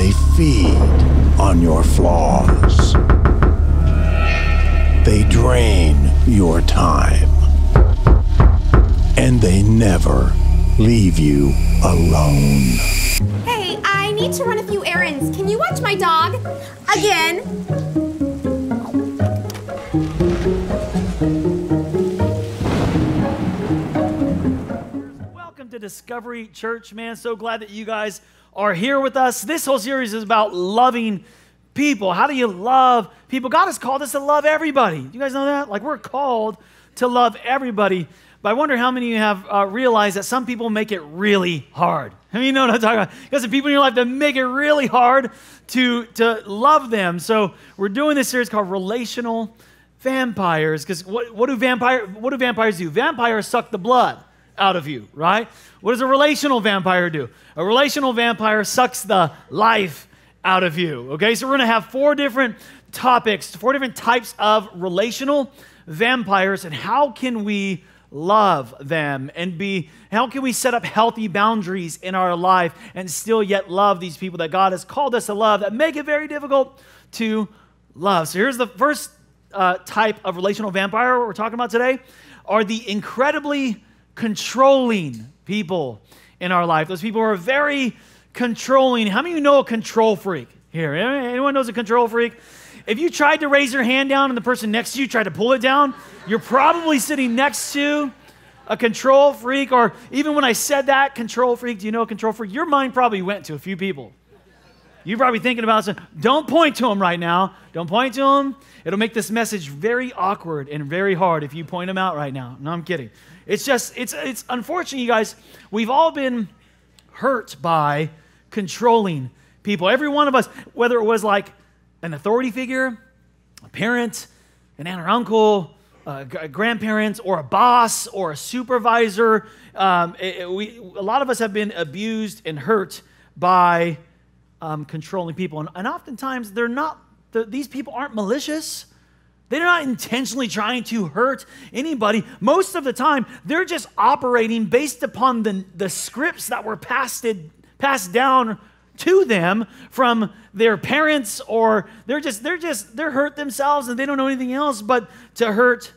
They feed on your flaws. They drain your time. And they never leave you alone. Hey, I need to run a few errands. Can you watch my dog? Again. Welcome to Discovery Church, man. So glad that you guys are here with us. This whole series is about loving people. How do you love people? God has called us to love everybody. You guys know that? Like, we're called to love everybody. But I wonder how many of you have uh, realized that some people make it really hard. I mean, you know what I'm talking about? Because the people in your life that make it really hard to, to love them. So we're doing this series called Relational Vampires. Because what, what, do vampire, what do vampires do? Vampires suck the blood out of you, right? What does a relational vampire do? A relational vampire sucks the life out of you, okay? So we're gonna have four different topics, four different types of relational vampires, and how can we love them and be, how can we set up healthy boundaries in our life and still yet love these people that God has called us to love that make it very difficult to love? So here's the first uh, type of relational vampire we're talking about today are the incredibly controlling people in our life. Those people are very controlling. How many of you know a control freak here? Anyone knows a control freak? If you tried to raise your hand down and the person next to you tried to pull it down, you're probably sitting next to a control freak. Or even when I said that, control freak, do you know a control freak? Your mind probably went to a few people. You're probably thinking about something. Don't point to them right now. Don't point to them. It'll make this message very awkward and very hard if you point them out right now. No, I'm kidding. It's just, it's, it's unfortunate, you guys. We've all been hurt by controlling people. Every one of us, whether it was like an authority figure, a parent, an aunt or uncle, grandparents, or a boss, or a supervisor, um, it, it, we, a lot of us have been abused and hurt by um, controlling people. And, and oftentimes, they're not, the, these people aren't malicious. They're not intentionally trying to hurt anybody. Most of the time, they're just operating based upon the, the scripts that were passed, passed down to them from their parents or they're just they're just they're hurt themselves and they don't know anything else but to hurt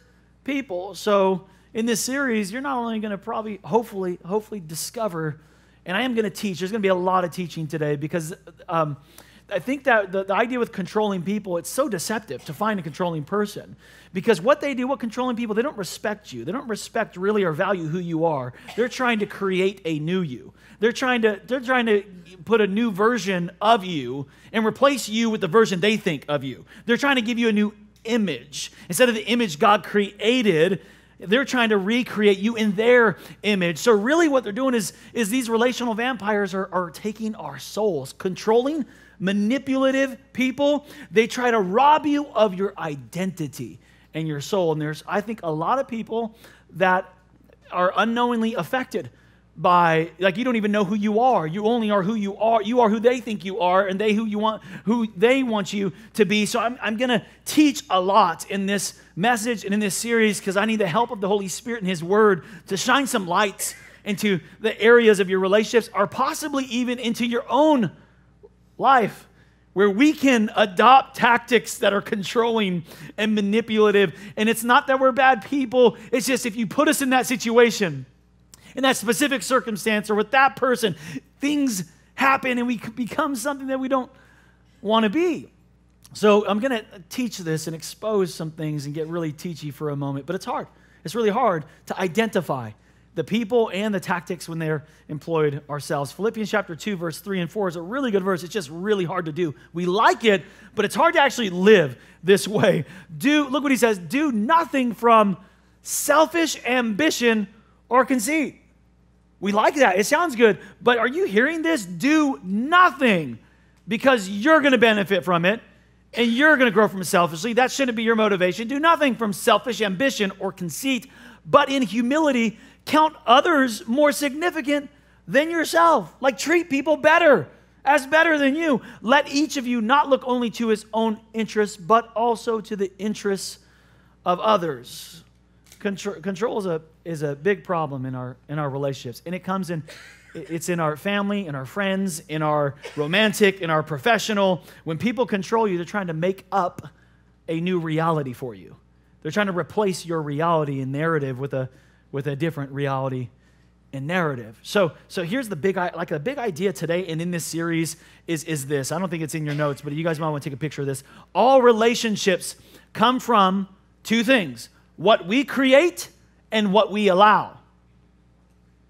people so in this series you're not only going to probably hopefully hopefully discover and i am going to teach there's going to be a lot of teaching today because um, I think that the, the, idea with controlling people, it's so deceptive to find a controlling person. Because what they do, what controlling people, they don't respect you. They don't respect really or value who you are. They're trying to create a new you. They're trying to, they're trying to put a new version of you and replace you with the version they think of you. They're trying to give you a new image. Instead of the image God created, they're trying to recreate you in their image. So, really, what they're doing is, is these relational vampires are, are taking our souls, controlling, manipulative people. They try to rob you of your identity and your soul. And there's, I think, a lot of people that are unknowingly affected by like you don't even know who you are you only are who you are you are who they think you are and they who you want who they want you to be so i'm, I'm gonna teach a lot in this message and in this series because i need the help of the holy spirit and his word to shine some light into the areas of your relationships or possibly even into your own life where we can adopt tactics that are controlling and manipulative and it's not that we're bad people it's just if you put us in that situation in that specific circumstance or with that person, things happen and we become something that we don't want to be. So I'm going to teach this and expose some things and get really teachy for a moment, but it's hard. It's really hard to identify the people and the tactics when they're employed ourselves. Philippians chapter 2, verse 3 and 4 is a really good verse. It's just really hard to do. We like it, but it's hard to actually live this way. Do look what he says, do nothing from selfish ambition or conceit. We like that. It sounds good. But are you hearing this? Do nothing because you're going to benefit from it and you're going to grow from selfishly. That shouldn't be your motivation. Do nothing from selfish ambition or conceit, but in humility, count others more significant than yourself. Like treat people better, as better than you. Let each of you not look only to his own interests, but also to the interests of others. Control, control is a, is a big problem in our, in our relationships. And it comes in, it's in our family, in our friends, in our romantic, in our professional. When people control you, they're trying to make up a new reality for you. They're trying to replace your reality and narrative with a, with a different reality and narrative. So, so here's the big, like a big idea today, and in this series is, is this. I don't think it's in your notes, but you guys might want to take a picture of this. All relationships come from two things what we create and what we allow.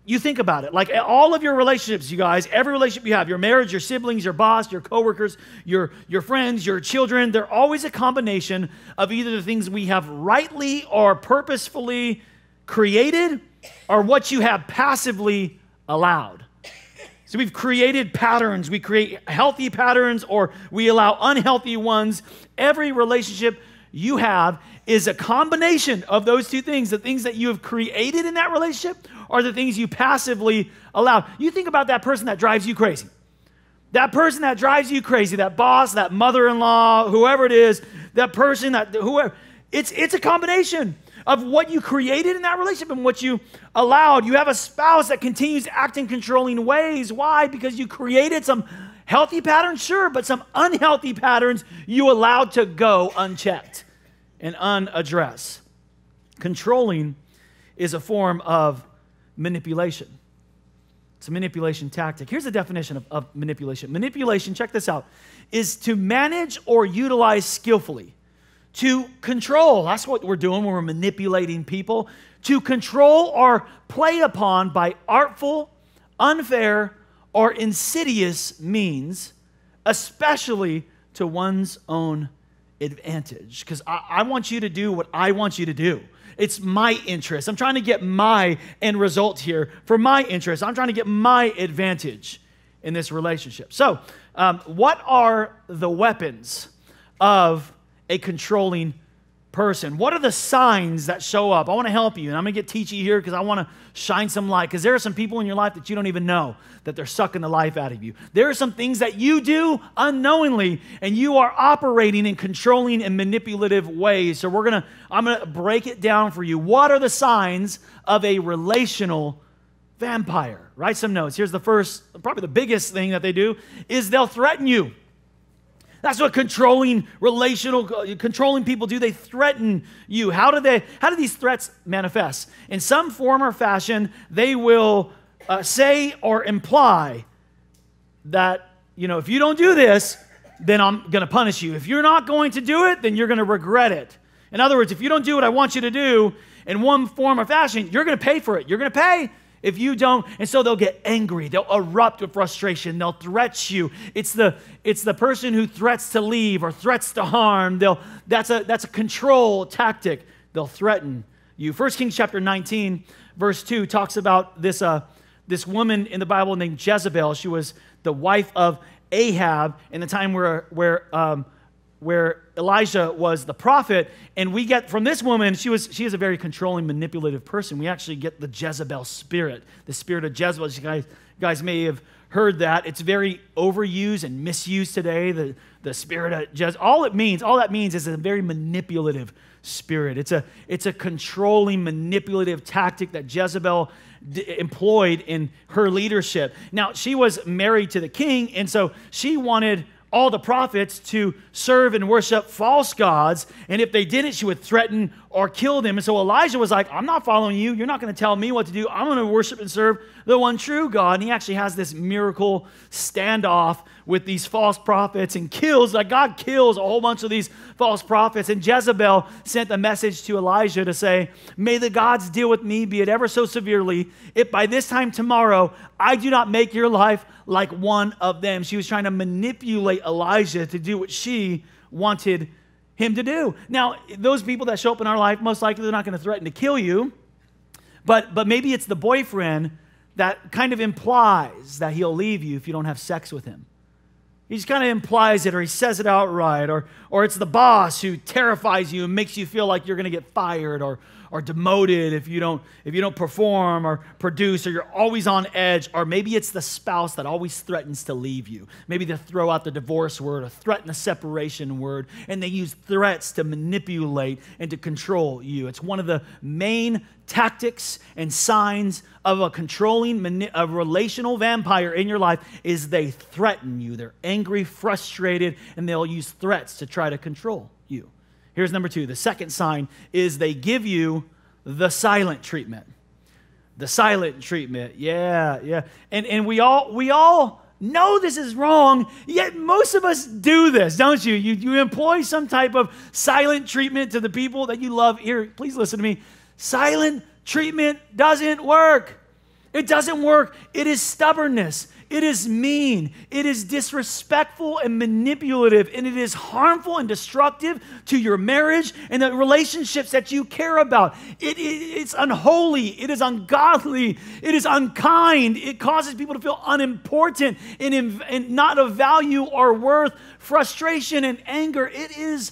You think about it. Like all of your relationships, you guys, every relationship you have, your marriage, your siblings, your boss, your coworkers, your, your friends, your children, they're always a combination of either the things we have rightly or purposefully created or what you have passively allowed. So we've created patterns. We create healthy patterns or we allow unhealthy ones. Every relationship you have is a combination of those two things the things that you have created in that relationship or the things you passively allow. You think about that person that drives you crazy. That person that drives you crazy, that boss, that mother in law, whoever it is, that person, that whoever, it's, it's a combination of what you created in that relationship and what you allowed. You have a spouse that continues to act in controlling ways. Why? Because you created some healthy patterns, sure, but some unhealthy patterns you allowed to go unchecked and unaddressed. Controlling is a form of manipulation. It's a manipulation tactic. Here's the definition of, of manipulation manipulation, check this out, is to manage or utilize skillfully to control. That's what we're doing when we're manipulating people. To control or play upon by artful, unfair, or insidious means, especially to one's own advantage. Because I, I, want you to do what I want you to do. It's my interest. I'm trying to get my end result here for my interest. I'm trying to get my advantage in this relationship. So, um, what are the weapons of a controlling person? What are the signs that show up? I want to help you, and I'm going to get teachy here because I want to shine some light because there are some people in your life that you don't even know that they're sucking the life out of you. There are some things that you do unknowingly, and you are operating in controlling and manipulative ways. So we're going to, I'm going to break it down for you. What are the signs of a relational vampire? Write some notes. Here's the first, probably the biggest thing that they do is they'll threaten you. That's what controlling relational controlling people do. They threaten you. How do they how do these threats manifest? In some form or fashion, they will uh, say or imply that, you know, if you don't do this, then I'm going to punish you. If you're not going to do it, then you're going to regret it. In other words, if you don't do what I want you to do in one form or fashion, you're going to pay for it. You're going to pay if you don't and so they'll get angry they'll erupt with frustration they'll threat you. It's the it's the person who threats to leave or threats to harm. They'll that's a that's a control tactic. They'll threaten you. First kings chapter 19 verse 2 talks about this uh this woman in the bible named jezebel. She was the wife of ahab in the time where where um, where Elijah was the prophet, and we get from this woman, she was she is a very controlling, manipulative person. We actually get the Jezebel spirit, the spirit of Jezebel. You guys, you guys may have heard that. It's very overused and misused today. The, the spirit of Jezebel. All it means, all that means is a very manipulative spirit. It's a, it's a controlling, manipulative tactic that Jezebel d- employed in her leadership. Now, she was married to the king, and so she wanted all the prophets to serve and worship false gods. And if they didn't, she would threaten or kill them. And so Elijah was like, I'm not following you. You're not going to tell me what to do. I'm going to worship and serve the one true God. And he actually has this miracle standoff with these false prophets and kills, like God kills a whole bunch of these false prophets. And Jezebel sent a message to Elijah to say, May the gods deal with me, be it ever so severely, if by this time tomorrow I do not make your life like one of them. She was trying to manipulate Elijah to do what she wanted him to do. Now, those people that show up in our life, most likely they're not going to threaten to kill you, but, but maybe it's the boyfriend that kind of implies that he'll leave you if you don't have sex with him. He just kind of implies it or he says it outright, or, or it's the boss who terrifies you and makes you feel like you're going to get fired, or, or demoted if you don't if you don't perform or produce or you're always on edge or maybe it's the spouse that always threatens to leave you. Maybe they throw out the divorce word or threaten the separation word and they use threats to manipulate and to control you. It's one of the main tactics and signs of a controlling a relational vampire in your life is they threaten you. They're angry frustrated and they'll use threats to try to control you Here's number two. The second sign is they give you the silent treatment. The silent treatment. Yeah, yeah. And, and we all we all know this is wrong, yet most of us do this, don't you? you? You employ some type of silent treatment to the people that you love. Here, please listen to me. Silent treatment doesn't work. It doesn't work. It is stubbornness. It is mean, it is disrespectful and manipulative, and it is harmful and destructive to your marriage and the relationships that you care about. It, it, it's unholy, it is ungodly, it is unkind, it causes people to feel unimportant and, and not of value or worth, frustration and anger. It is,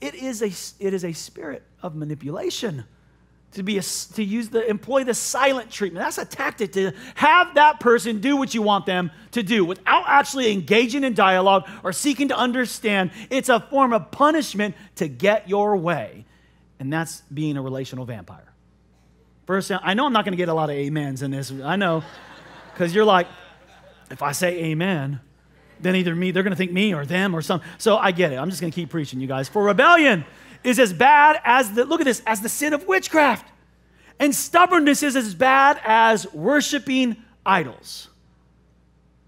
it is, a, it is a spirit of manipulation to be a, to use the employ the silent treatment. That's a tactic to have that person do what you want them to do without actually engaging in dialogue or seeking to understand. It's a form of punishment to get your way. And that's being a relational vampire. First i know i'm not going to get a lot of amens in this i know. Because you're like if i say amen then either me they're going to think me or them or some so i get it. I'm just going to keep preaching you guys. For rebellion is as bad as the, look at this, as the sin of witchcraft. And stubbornness is as bad as worshiping idols.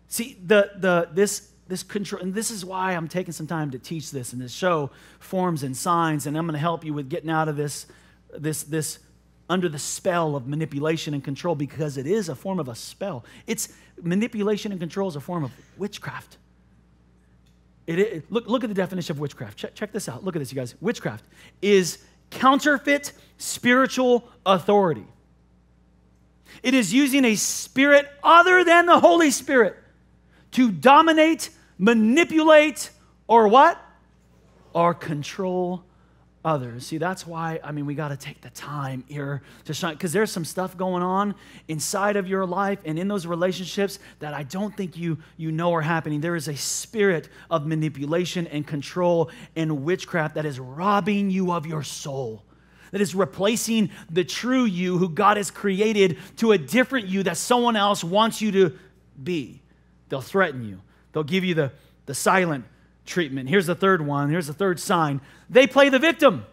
See, the, the, this, this control, and this is why I'm taking some time to teach this and to show forms and signs, and I'm going to help you with getting out of this, this, this under the spell of manipulation and control because it is a form of a spell. It's manipulation and control is a form of witchcraft. It, it, look, look at the definition of witchcraft. Check, check this out. Look at this, you guys. Witchcraft is counterfeit spiritual authority. It is using a spirit other than the Holy Spirit to dominate, manipulate, or what? Or control others. See, that's why, I mean, we got to take the time here to shine, because there's some stuff going on inside of your life and in those relationships that I don't think you, you know are happening. There is a spirit of manipulation and control and witchcraft that is robbing you of your soul. That is replacing the true you who God has created to a different you that someone else wants you to be. They'll threaten you, they'll give you the, the silent treatment. Here's the third one. Here's the third sign. They play the victim.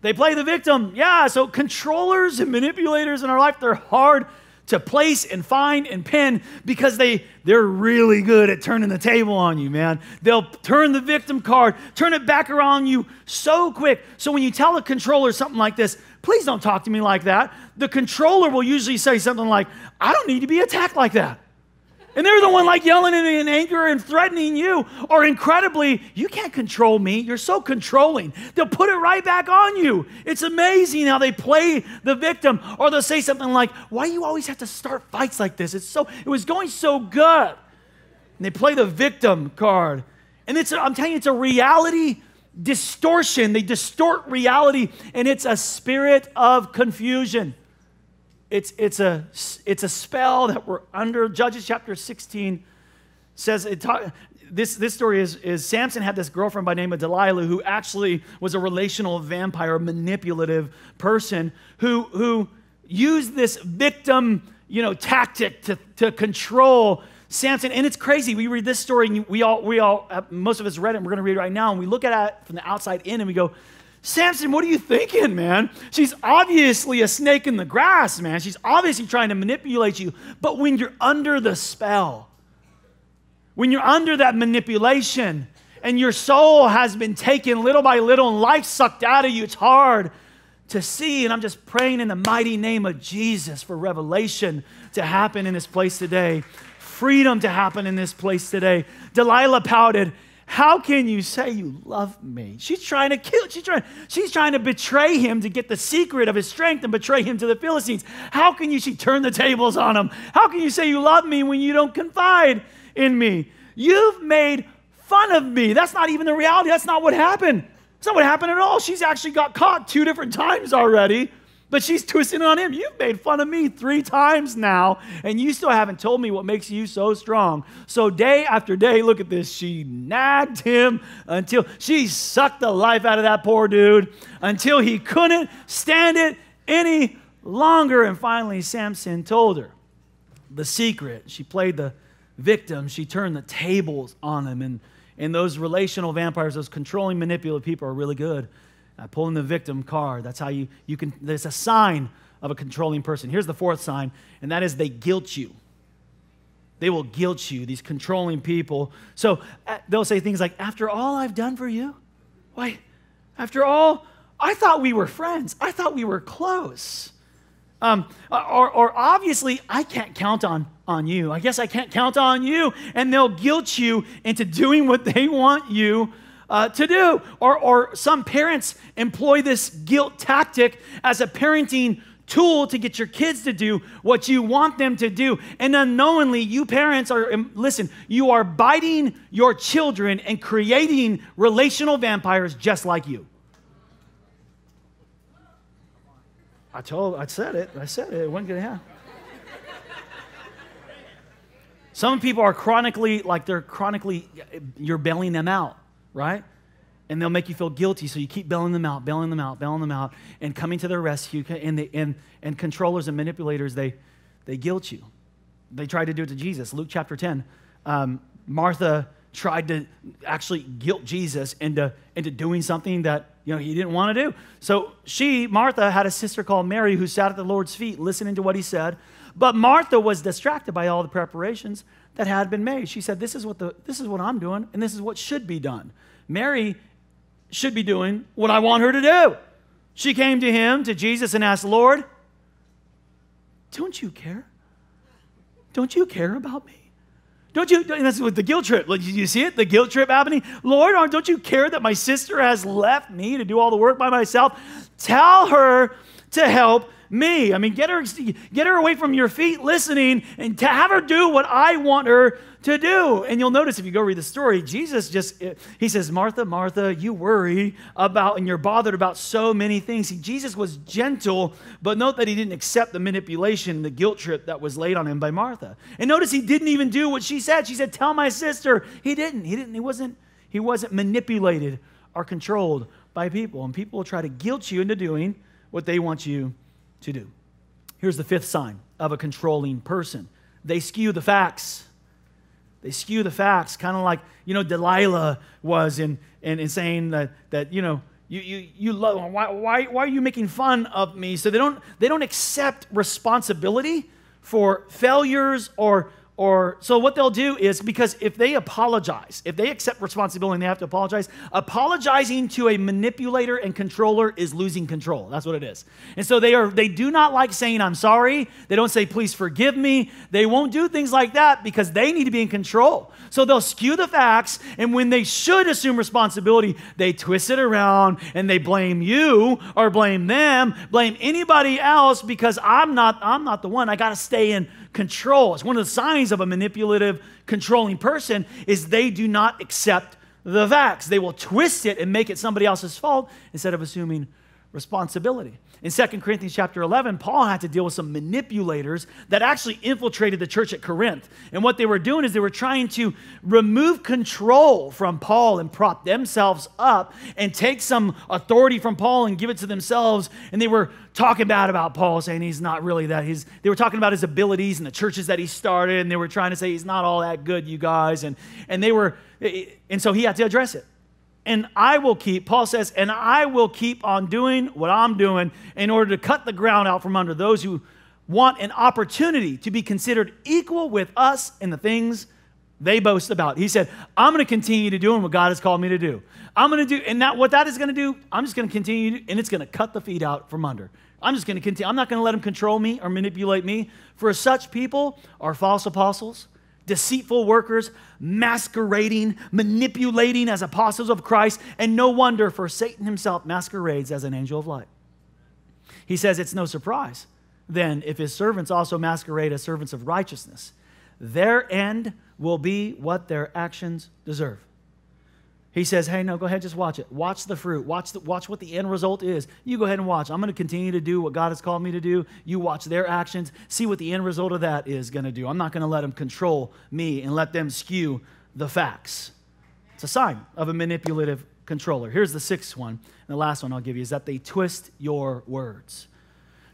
They play the victim. Yeah, so controllers and manipulators in our life, they're hard to place and find and pin because they, they're really good at turning the table on you, man. They'll turn the victim card, turn it back around you so quick. So when you tell a controller something like this, please don't talk to me like that, the controller will usually say something like, I don't need to be attacked like that. And they're the one like yelling in anger and threatening you. Or incredibly, you can't control me. You're so controlling. They'll put it right back on you. It's amazing how they play the victim. Or they'll say something like, Why do you always have to start fights like this? It's so it was going so good. And they play the victim card. And it's I'm telling you, it's a reality distortion. They distort reality, and it's a spirit of confusion. It's, it's, a, it's a spell that we're under. Judges chapter 16 says it this, this story is, is Samson had this girlfriend by name of Delilah who actually was a relational vampire, manipulative person who, who used this victim you know, tactic to, to control Samson. And it's crazy. We read this story, and we all, we all uh, most of us read it, and we're going to read it right now. And we look at it from the outside in, and we go, Samson, what are you thinking, man? She's obviously a snake in the grass, man. She's obviously trying to manipulate you. But when you're under the spell, when you're under that manipulation and your soul has been taken little by little and life sucked out of you, it's hard to see. And I'm just praying in the mighty name of Jesus for revelation to happen in this place today, freedom to happen in this place today. Delilah pouted how can you say you love me? She's trying to kill, she's trying, she's trying to betray him to get the secret of his strength and betray him to the Philistines. How can you, she turn the tables on him? How can you say you love me when you don't confide in me? You've made fun of me. That's not even the reality. That's not what happened. It's not what happened at all. She's actually got caught two different times already, but she's twisting on him. You've made fun of me three times now, and you still haven't told me what makes you so strong. So, day after day, look at this. She nagged him until she sucked the life out of that poor dude until he couldn't stand it any longer. And finally, Samson told her the secret. She played the victim, she turned the tables on him. And and those relational vampires, those controlling, manipulative people are really good at pulling the victim card. That's how you, you can, there's a sign of a controlling person. Here's the fourth sign, and that is they guilt you. They will guilt you, these controlling people. So uh, they'll say things like, After all I've done for you, why, after all, I thought we were friends. I thought we were close. Um, or, or obviously, I can't count on, on you. I guess I can't count on you. And they'll guilt you into doing what they want you uh, to do. Or, or some parents employ this guilt tactic as a parenting tool to get your kids to do what you want them to do. And unknowingly, you parents are, um, listen, you are biting your children and creating relational vampires just like you. I told, I said it, I said it, it wasn't gonna happen. Some people are chronically, like they're chronically, you're bailing them out, right? And they'll make you feel guilty, so you keep bailing them out, bailing them out, bailing them out, and coming to their rescue. And, they, and, and controllers and manipulators, they, they guilt you. They tried to do it to Jesus. Luke chapter 10, um, Martha tried to actually guilt Jesus into, into doing something that you know he didn't want to do. So she, Martha, had a sister called Mary who sat at the Lord's feet listening to what he said. But Martha was distracted by all the preparations that had been made. She said, This is what the this is what I'm doing, and this is what should be done. Mary should be doing what I want her to do. She came to him, to Jesus, and asked, Lord, don't you care? Don't you care about me? Don't you, and that's with the guilt trip. You see it? The guilt trip happening. Lord, don't you care that my sister has left me to do all the work by myself? Tell her to help me. I mean, get her, get her away from your feet listening and to have her do what I want her to do. And you'll notice if you go read the story, Jesus just, he says, Martha, Martha, you worry about and you're bothered about so many things. See, Jesus was gentle, but note that he didn't accept the manipulation, the guilt trip that was laid on him by Martha. And notice he didn't even do what she said. She said, tell my sister. He didn't. He didn't. He wasn't, he wasn't manipulated or controlled by people. And people will try to guilt you into doing what they want you to do. Here's the fifth sign of a controlling person they skew the facts. They skew the facts, kind of like, you know, Delilah was in, in, in saying that, that, you know, you, you, you love, why, why, why are you making fun of me? So they don't, they don't accept responsibility for failures or or so what they'll do is because if they apologize, if they accept responsibility and they have to apologize, apologizing to a manipulator and controller is losing control. That's what it is. And so they are they do not like saying I'm sorry. They don't say please forgive me. They won't do things like that because they need to be in control. So they'll skew the facts and when they should assume responsibility, they twist it around and they blame you or blame them, blame anybody else because I'm not I'm not the one. I got to stay in control. It's one of the signs of a manipulative, controlling person is they do not accept the facts. They will twist it and make it somebody else's fault instead of assuming responsibility. In 2 Corinthians chapter 11, Paul had to deal with some manipulators that actually infiltrated the church at Corinth. And what they were doing is they were trying to remove control from Paul and prop themselves up and take some authority from Paul and give it to themselves. And they were talking bad about Paul, saying he's not really that. He's, they were talking about his abilities and the churches that he started. And they were trying to say he's not all that good, you guys. And, and they were, eh, eh, and so he had to address it and I will keep, Paul says, and I will keep on doing what I'm doing in order to cut the ground out from under those who want an opportunity to be considered equal with us in the things they boast about. He said, I'm going to continue to doing what God has called me to do. I'm going to do, and that what that is going to do, I'm just going to continue, and it's going to cut the feet out from under. I'm just going to continue. I'm not going to let them control me or manipulate me. For such people are false apostles, deceitful workers, masquerading, manipulating as apostles of Christ, and no wonder, for Satan himself masquerades as an angel of light. He says it's no surprise then if his servants also masquerade as servants of righteousness. Their end will be what their actions deserve. He says, "Hey, no, go ahead, just watch it. Watch the fruit. Watch the, watch what the end result is. You go ahead and watch. I'm going to continue to do what God has called me to do. You watch their actions. See what the end result of that is going to do. I'm not going to let them control me and let them skew the facts. It's a sign of a manipulative controller. Here's the sixth one, and the last one I'll give you is that they twist your words.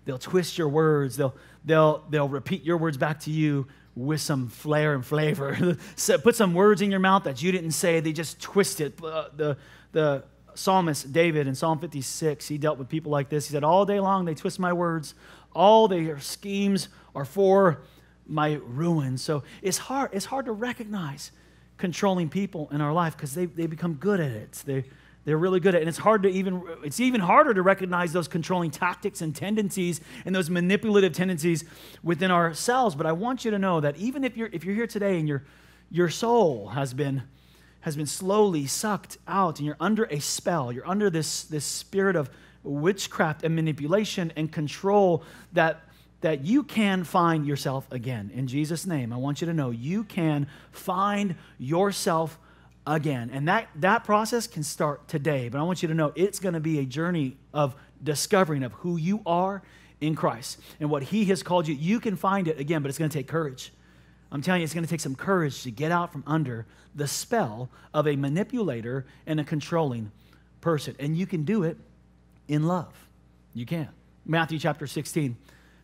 They'll twist your words. They'll they'll they'll repeat your words back to you with some flair and flavor. Put some words in your mouth that you didn't say. They just twist it. Uh, the, the psalmist David in Psalm 56, he dealt with people like this. He said, All day long they twist my words. All their schemes are for my ruin. So it's hard, it's hard to recognize controlling people in our life because they, they become good at it. They, they're really good at. And it's hard to even, it's even harder to recognize those controlling tactics and tendencies and those manipulative tendencies within ourselves. But I want you to know that even if you're, if you're here today and your, your soul has been, has been slowly sucked out and you're under a spell, you're under this, this spirit of witchcraft and manipulation and control that, that you can find yourself again. In Jesus' name, I want you to know you can find yourself again. And that, that process can start today. But I want you to know it's going to be a journey of discovering of who you are in Christ and what He has called you. You can find it again, but it's going to take courage. I'm telling you, it's going to take some courage to get out from under the spell of a manipulator and a controlling person. And you can do it in love. You can. Matthew chapter 16.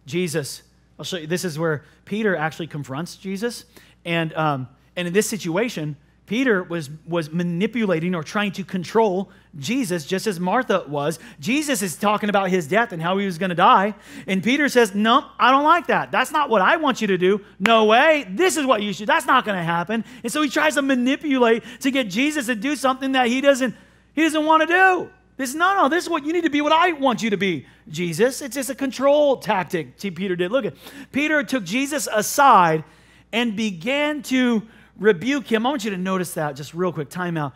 Jesus, I'll show you, this is where Peter actually confronts Jesus. And, um, and in this situation, Peter was, was manipulating or trying to control Jesus just as Martha was. Jesus is talking about his death and how he was going to die. And Peter says, No, I don't like that. That's not what I want you to do. No way. This is what you should. That's not going to happen. And so he tries to manipulate to get Jesus to do something that he doesn't, he doesn't want to do. This, no, no, this is what you need to be what I want you to be, Jesus. It's just a control tactic See, Peter did. Look at Peter took Jesus aside and began to rebuke him. I want you to notice that just real quick. Time out.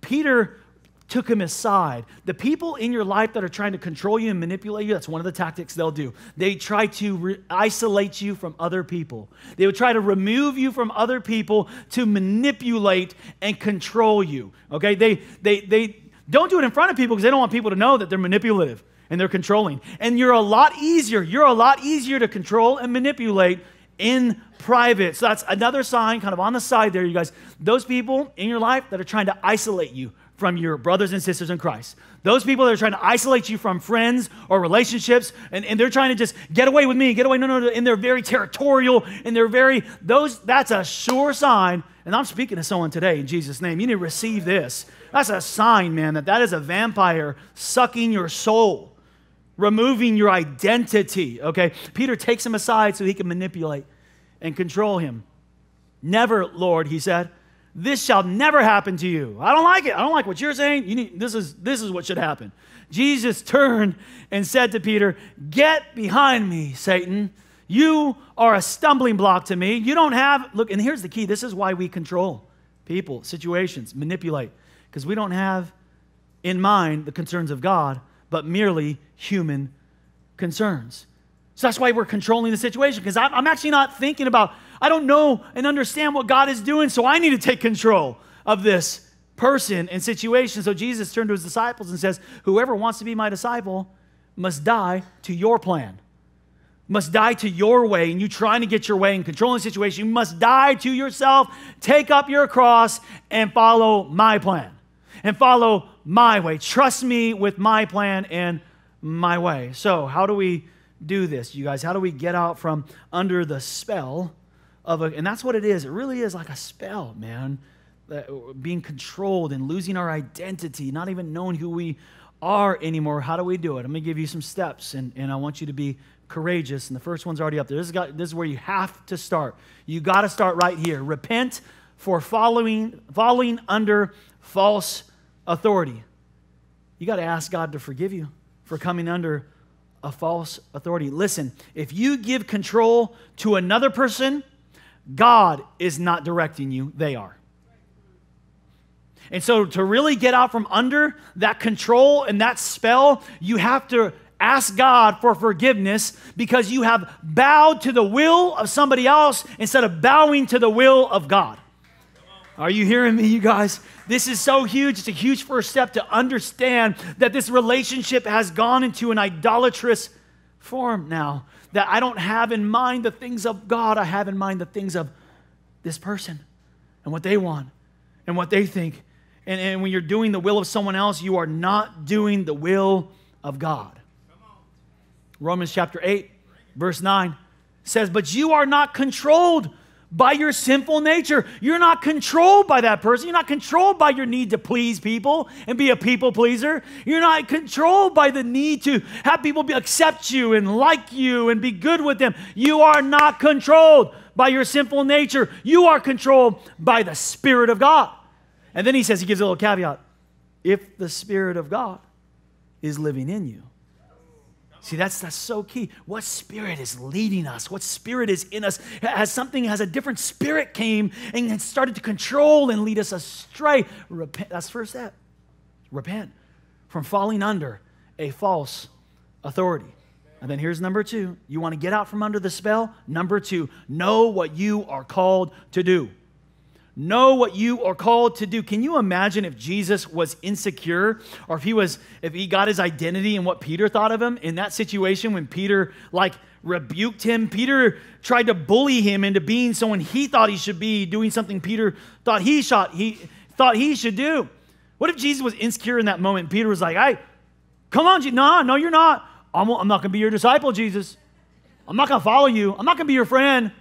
Peter took him aside. The people in your life that are trying to control you and manipulate you, that's one of the tactics they'll do. They try to re- isolate you from other people. They would try to remove you from other people to manipulate and control you. Okay? They they they don't do it in front of people because they don't want people to know that they're manipulative and they're controlling. And you're a lot easier. You're a lot easier to control and manipulate in private. So that's another sign, kind of on the side there, you guys. Those people in your life that are trying to isolate you from your brothers and sisters in Christ. Those people that are trying to isolate you from friends or relationships, and, and they're trying to just get away with me, get away, no, no, no, and they're very territorial, and they're very, those, that's a sure sign, and I'm speaking to someone today in Jesus' name. You need to receive this. That's a sign, man, that that is a vampire sucking your soul removing your identity. Okay? Peter takes him aside so he can manipulate and control him. Never, Lord, he said, this shall never happen to you. I don't like it. I don't like what you're saying. You need, this, is, this is what should happen. Jesus turned and said to Peter, Get behind me, Satan. You are a stumbling block to me. You don't have, look, and here's the key this is why we control people, situations, manipulate, because we don't have in mind the concerns of God but merely human concerns. So that's why we're controlling the situation because I'm actually not thinking about, I don't know and understand what God is doing, so I need to take control of this person and situation. So Jesus turned to his disciples and says, Whoever wants to be my disciple must die to your plan, must die to your way, and you trying to get your way and controlling the situation. You must die to yourself, take up your cross, and follow my plan and follow my way. Trust me with my plan and my way. So, how do we do this, you guys? How do we get out from under the spell of a, and that's what it is. It really is like a spell, man. Uh, being controlled and losing our identity, not even knowing who we are anymore. How do we do it? I'm going to give you some steps, and, and I want you to be courageous. And the first one's already up there. This is, got, this is where you have to start. You got to start right here. Repent for following, following under false authority. You got to ask God to forgive you for coming under a false authority. Listen, if you give control to another person, God is not directing you, they are. And so, to really get out from under that control and that spell, you have to ask God for forgiveness because you have bowed to the will of somebody else instead of bowing to the will of God. Are you hearing me, you guys? This is so huge. It's a huge first step to understand that this relationship has gone into an idolatrous form now. That I don't have in mind the things of God, I have in mind the things of this person and what they want and what they think. And, and when you're doing the will of someone else, you are not doing the will of God. Romans chapter 8, verse 9 says, But you are not controlled by your sinful nature. You're not controlled by that person. You're not controlled by your need to please people and be a people pleaser. You're not controlled by the need to have people be, accept you and like you and be good with them. You are not controlled by your sinful nature. You are controlled by the Spirit of God. And then he says, he gives a little caveat if the Spirit of God is living in you. See, that's, that's so key. What spirit is leading us? What spirit is in us? Has something, has a different spirit came and started to control and lead us astray? Repent. That's first step. Repent from falling under a false authority. And then here's number two. You want to get out from under the spell? Number two, know what you are called to do. Know what you are called to do. Can you imagine if Jesus was insecure or if he was if he got his identity in what Peter thought of him in that situation when Peter like rebuked him? Peter tried to bully him into being someone he thought he should be, doing something Peter thought he shot he thought he should do. What if Jesus was insecure in that moment? Peter was like, "Hey, come on, no, no, you're not. I'm, I'm not going to be your disciple, Jesus. I'm not going to follow you. I'm not going to be your friend.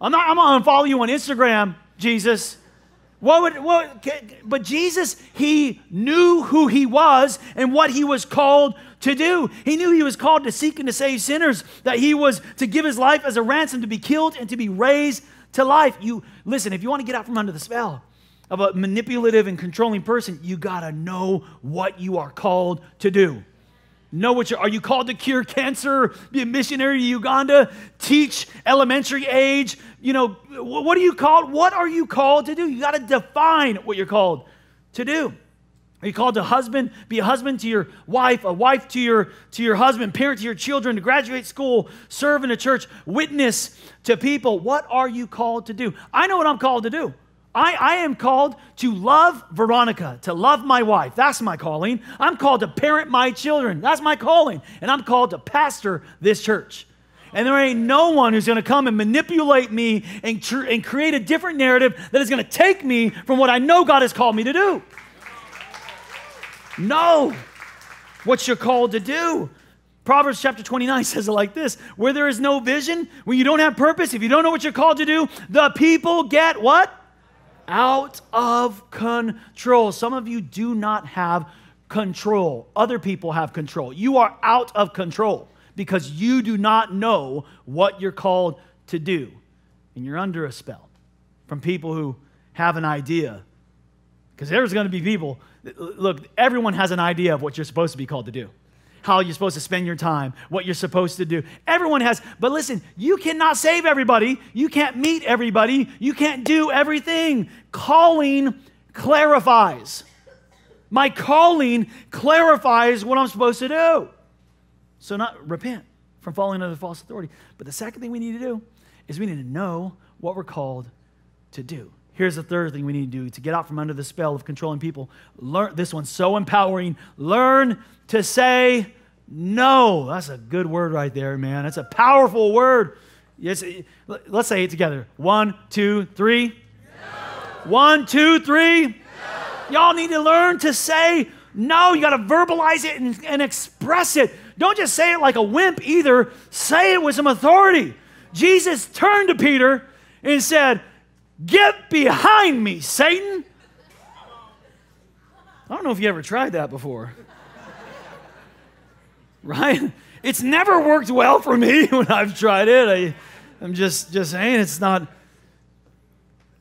I'm not. I'm going to follow you on Instagram." Jesus. What would, what, but Jesus, he knew who he was and what he was called to do. He knew he was called to seek and to save sinners, that he was to give his life as a ransom, to be killed and to be raised to life. You listen, if you want to get out from under the spell of a manipulative and controlling person, you got to know what you are called to do. Know what you are you called to cure cancer, be a missionary to Uganda, teach elementary age? You know, what are you called? What are you called to do? You got to define what you're called to do. Are you called to husband, be a husband to your wife, a wife to your to your husband, parent to your children, to graduate school, serve in a church, witness to people? What are you called to do? I know what I'm called to do. I, I am called to love Veronica, to love my wife. That's my calling. I'm called to parent my children. That's my calling. And I'm called to pastor this church. And there ain't no one who's going to come and manipulate me and, tr- and create a different narrative that is going to take me from what I know God has called me to do. Know what you're called to do. Proverbs chapter 29 says it like this Where there is no vision, when you don't have purpose, if you don't know what you're called to do, the people get what? Out of control. Some of you do not have control, other people have control. You are out of control because you do not know what you're called to do. And you're under a spell from people who have an idea. Because there's going to be people, look, everyone has an idea of what you're supposed to be called to do how you're supposed to spend your time, what you're supposed to do. Everyone has, but listen, you cannot save everybody. You can't meet everybody. You can't do everything. Calling clarifies. My calling clarifies what I'm supposed to do. So, not repent from falling under false authority. But the second thing we need to do is we need to know what we're called to do. Here's the third thing we need to do to get out from under the spell of controlling people. Learn this one's so empowering. Learn to say no. That's a good word right there, man. That's a powerful word. Yes, let's say it together. One, two, three. No. One, two, three. No. Y'all need to learn to say no. You got to verbalize it and, and express it. Don't just say it like a wimp either. Say it with some authority. Jesus turned to Peter and said, Get behind me, Satan. I don't know if you ever tried that before right? It's never worked well for me when I've tried it. I, am just, just saying it's not.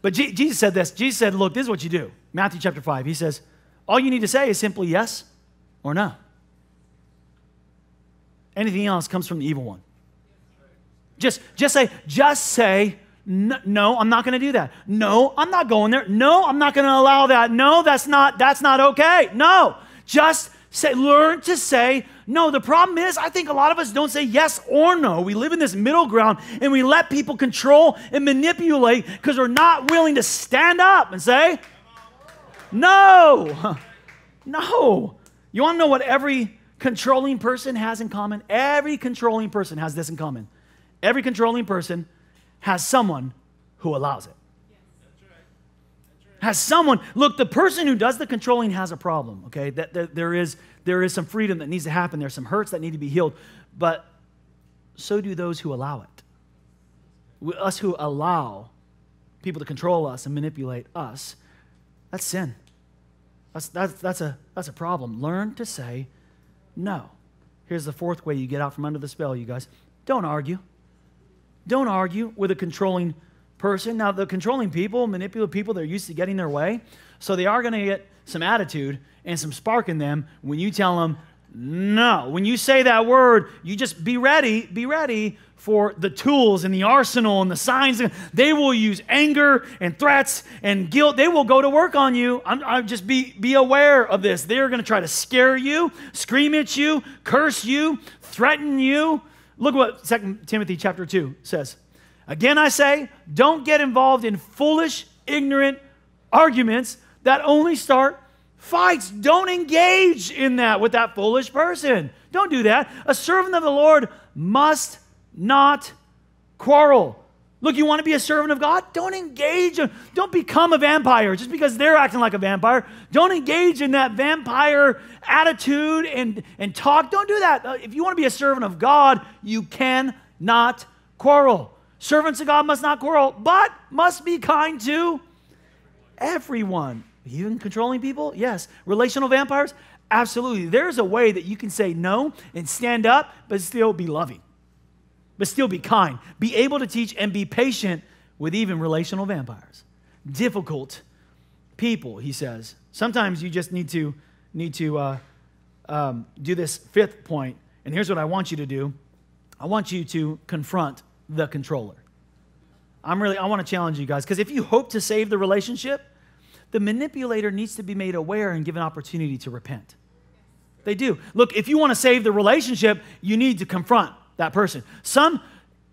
But G- Jesus said this. Jesus said, Look, this is what you do. Matthew chapter 5. He says, All you need to say is simply yes or no. Anything else comes from the evil one. Just, just say, just say, no, I'm not going to do that. No, I'm not going there. No, I'm not going to allow that. No, that's not, that's not okay. No, just Say, learn to say no. The problem is, I think a lot of us don't say yes or no. We live in this middle ground and we let people control and manipulate because we're not willing to stand up and say, no. No. You want to know what every controlling person has in common? Every controlling person has this in common. Every controlling person has someone who allows it. Has someone, look, the person who does the controlling has a problem, okay? That, that there, is, there is some freedom that needs to happen. There's some hurts that need to be healed. But so do those who allow it. Us who allow people to control us and manipulate us, that's sin. That's, that's, that's, a, that's a problem. Learn to say no. Here's the fourth way you get out from under the spell, you guys. Don't argue. Don't argue with a controlling person. Now, the controlling people, manipulative people, they're used to getting their way. So they are going to get some attitude and some spark in them when you tell them no. When you say that word, you just be ready, be ready for the tools and the arsenal and the signs. They will use anger and threats and guilt. They will go to work on you. I'm, I'm just be, be aware of this. They're going to try to scare you, scream at you, curse you, threaten you. Look what 2 Timothy chapter 2 says. Again, I say, don't get involved in foolish, ignorant arguments that only start fights. Don't engage in that with that foolish person. Don't do that. A servant of the Lord must not quarrel. Look, you want to be a servant of God? Don't engage. Don't become a vampire just because they're acting like a vampire. Don't engage in that vampire attitude and, and talk. Don't do that. Uh, if you want to be a servant of God, you cannot quarrel. Servants of God must not quarrel, but must be kind to everyone. Even controlling people? Yes. Relational vampires? Absolutely. There's a way that you can say no and stand up, but still be loving, but still be kind. Be able to teach and be patient with even relational vampires. Difficult people, he says. Sometimes you just need to need to uh, um, do this fifth point. and here's what I want you to do. I want you to confront the controller. I'm really, I want to challenge you guys because if you hope to save the relationship, the manipulator needs to be made aware and given opportunity to repent. They do. Look, if you want to save the relationship, you need to confront that person. Some,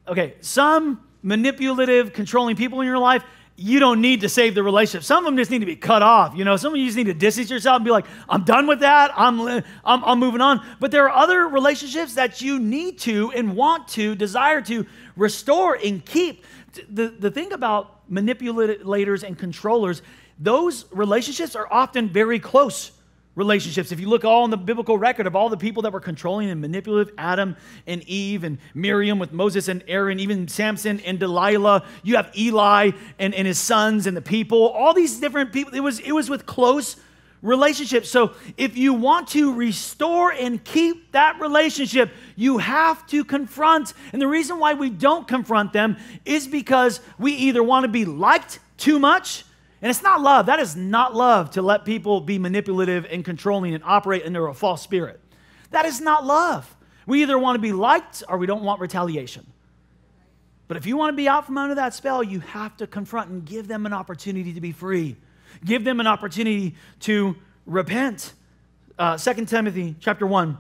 okay, some manipulative, controlling people in your life, you don't need to save the relationship. Some of them just need to be cut off. You know, some of you just need to distance yourself and be like, I'm done with that. I'm, I'm, I'm moving on. But there are other relationships that you need to and want to, desire to restore and keep. The, the thing about manipulators and controllers, those relationships are often very close relationships. If you look all in the biblical record of all the people that were controlling and manipulative, Adam and Eve and Miriam with Moses and Aaron, even Samson and Delilah, you have Eli and, and his sons and the people, all these different people. It was, it was with close relationships. So if you want to restore and keep that relationship, you have to confront. And the reason why we don't confront them is because we either want to be liked too much and it's not love. That is not love to let people be manipulative and controlling and operate under a false spirit. That is not love. We either want to be liked or we don't want retaliation. But if you want to be out from under that spell, you have to confront and give them an opportunity to be free. Give them an opportunity to repent. Uh, 2 Timothy chapter 1,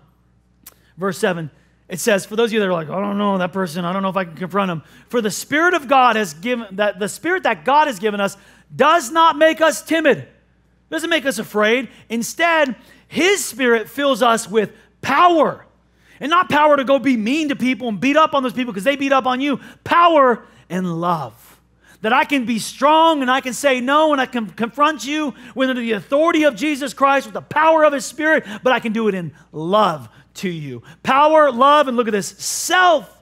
verse 7 it says for those of you that are like i don't know that person i don't know if i can confront him for the spirit of god has given that the spirit that god has given us does not make us timid, doesn't make us afraid. Instead, His Spirit fills us with power. And not power to go be mean to people and beat up on those people because they beat up on you, power and love. That I can be strong and I can say no and I can confront you with the authority of Jesus Christ, with the power of His Spirit, but I can do it in love to you. Power, love, and look at this self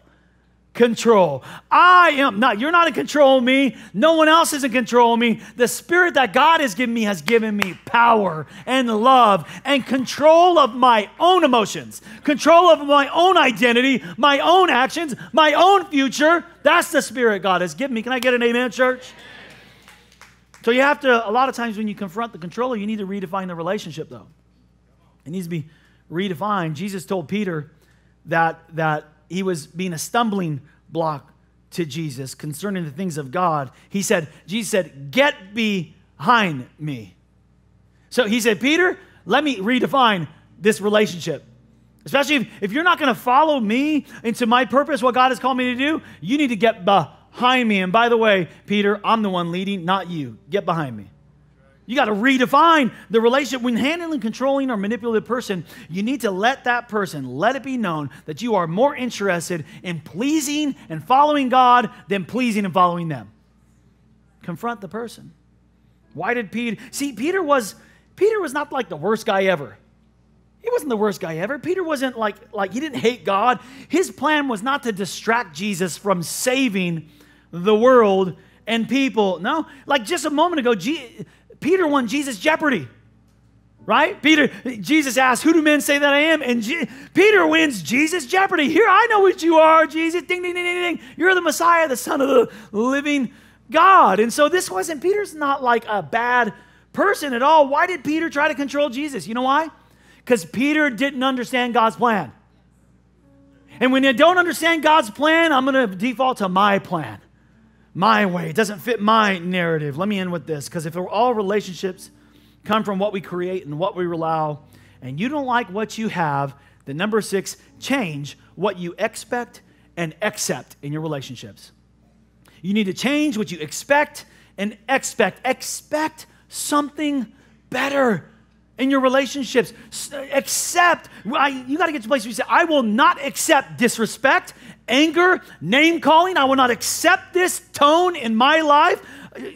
control. I am not, you're not in control of me. No one else is in control of me. The spirit that God has given me has given me power and love and control of my own emotions, control of my own identity, my own actions, my own future. That's the spirit God has given me. Can I get an amen, church? So you have to, a lot of times when you confront the controller, you need to redefine the relationship, though. It needs to be redefined. Jesus told Peter that, that he was being a stumbling block to Jesus concerning the things of God. He said, Jesus said, Get behind me. So he said, Peter, let me redefine this relationship. Especially if, if you're not going to follow me into my purpose, what God has called me to do, you need to get behind me. And by the way, Peter, I'm the one leading, not you. Get behind me. You got to redefine the relationship. When handling, controlling, or manipulative person, you need to let that person, let it be known that you are more interested in pleasing and following God than pleasing and following them. Confront the person. Why did Peter? See, Peter was Peter was not like the worst guy ever. He wasn't the worst guy ever. Peter wasn't like like he didn't hate God. His plan was not to distract Jesus from saving the world and people. No, like just a moment ago, Peter won Jesus Jeopardy. Right? Peter, Jesus asked, Who do men say that I am? And G- Peter wins Jesus Jeopardy. Here, I know what you are, Jesus. Ding, ding, ding, ding, ding. You're the Messiah, the Son of the living God. And so this wasn't, Peter's not like a bad person at all. Why did Peter try to control Jesus? You know why? Because Peter didn't understand God's plan. And when you don't understand God's plan, I'm going to default to my plan my way. It doesn't fit my narrative. Let me end with this because if all relationships come from what we create and what we allow, and you don't like what you have, then number six, change what you expect and accept in your relationships. You need to change what you expect and expect. Expect something better in your relationships. Accept. you got to get to a place where you say, I will not accept disrespect anger, name calling. I will not accept this tone in my life.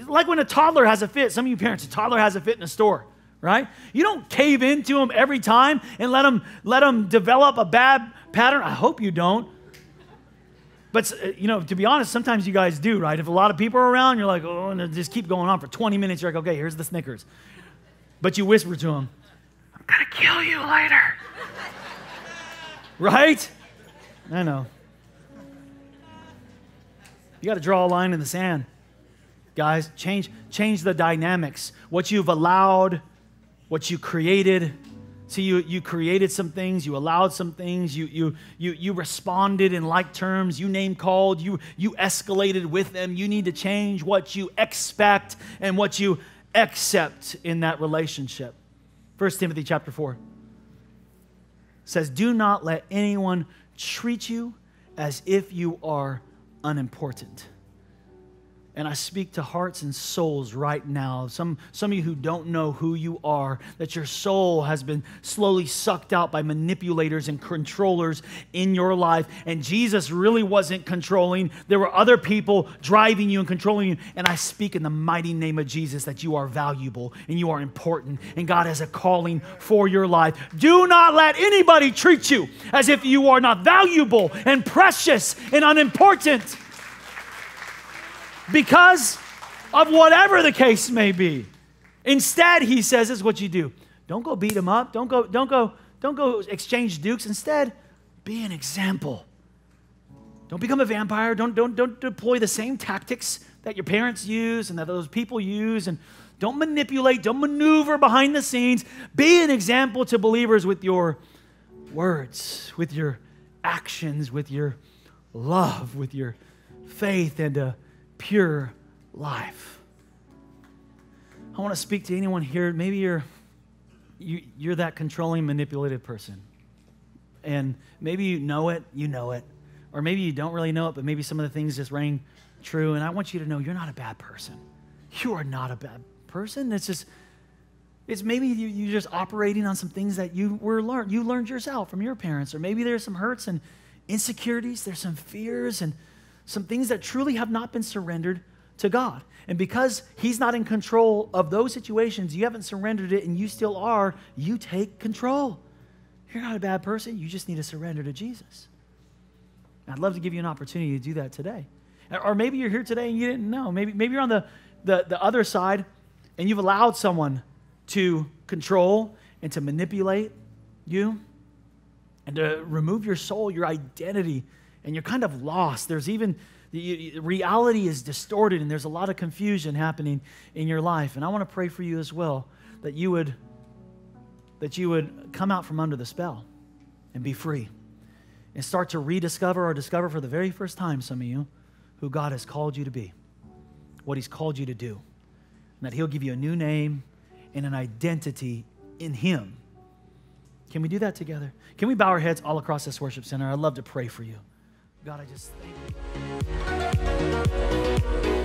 Like when a toddler has a fit. Some of you parents, a toddler has a fit in a store, right? You don't cave into them every time and let them let them develop a bad pattern. I hope you don't. But uh, you know, to be honest, sometimes you guys do, right? If a lot of people are around, you're like, oh, and just keep going on for 20 minutes. You're like, okay, here's the Snickers. But you whisper to him, I'm gonna kill you later. right? I know. You got to draw a line in the sand. Guys, change, change the dynamics. What you've allowed, what you created. See, you, you created some things, you allowed some things, you, you, you, you responded in like terms, you name called, you, you escalated with them. You need to change what you expect and what you accept in that relationship. 1 Timothy chapter 4 says, Do not let anyone treat you as if you are unimportant. And I speak to hearts and souls right now. Some, some of you who don't know who you are, that your soul has been slowly sucked out by manipulators and controllers in your life. And Jesus really wasn't controlling. There were other people driving you and controlling you. And I speak in the mighty name of Jesus that you are valuable and you are important. And God has a calling for your life. Do not let anybody treat you as if you are not valuable and precious and unimportant because of whatever the case may be. Instead, he says, this is what you do. Don't go beat him up. Don't go, don't go, don't go exchange dukes. Instead, be an example. Don't become a vampire. Don't, don't, don't deploy the same tactics that your parents use and that those people use. And don't manipulate, don't maneuver behind the scenes. Be an example to believers with your words, with your actions, with your love, with your faith, and uh, pure life. I want to speak to anyone here. Maybe you're you, you're that controlling, manipulative person. And maybe you know it, you know it. Or maybe you don't really know it, but maybe some of the things just rang true. And I want you to know you're not a bad person. You are not a bad person. It's just, it's maybe you, you're just operating on some things that you were learned. You learned yourself from your parents. Or maybe there's some hurts and insecurities, there's some fears and some things that truly have not been surrendered to God. And because He's not in control of those situations, you haven't surrendered it and you still are, you take control. You're not a bad person. You just need to surrender to Jesus. I'd love to give you an opportunity to do that today. Or maybe you're here today and you didn't know. Maybe, maybe you're on the, the, the other side and you've allowed someone to control and to manipulate you and to remove your soul, your identity and you're kind of lost. There's even the reality is distorted and there's a lot of confusion happening in your life. And I want to pray for you as well that you would that you would come out from under the spell and be free and start to rediscover or discover for the very first time some of you who God has called you to be, what he's called you to do. And that he'll give you a new name and an identity in him Can we do that together? Can we bow our heads all across this worship center? I'd love to pray for you. God, I just thank you.